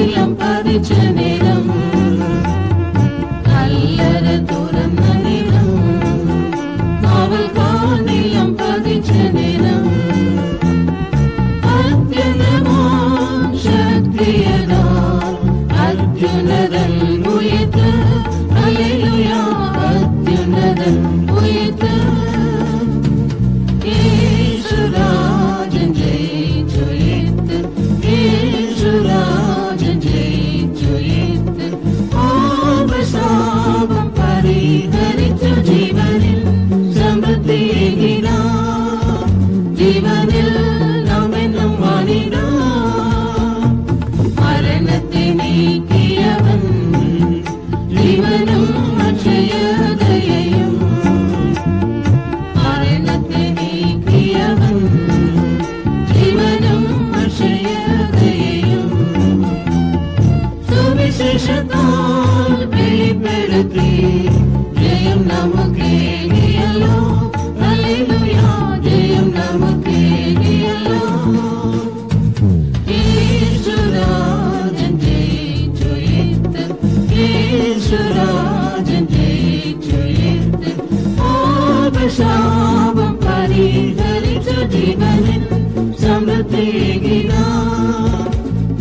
தைலம் பதிச்ச நிறம் அல்லற துறந்த நிறம் அவள் காணிலம் பதிச்ச நிறம் அர்ஜுனமோ சக்தியதா அர்ஜுனதன் முயற்சி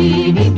Baby.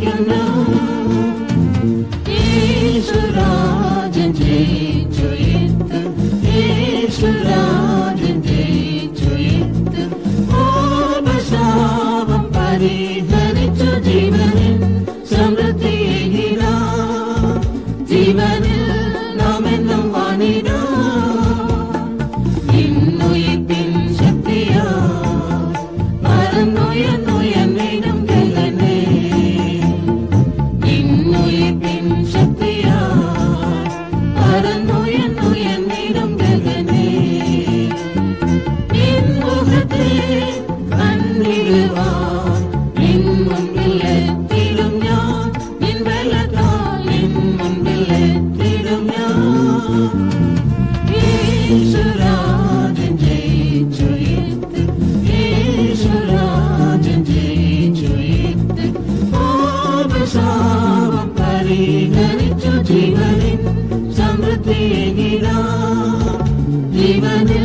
ीवने